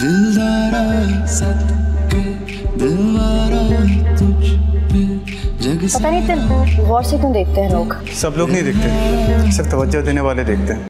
दिलदारा सबके दिलवारा तुझ पे जग पता नहीं इतने गौर से क्यों देखते हैं लोग? सब लोग नहीं देखते सिर्फ़ तवज्जो देने वाले देखते हैं।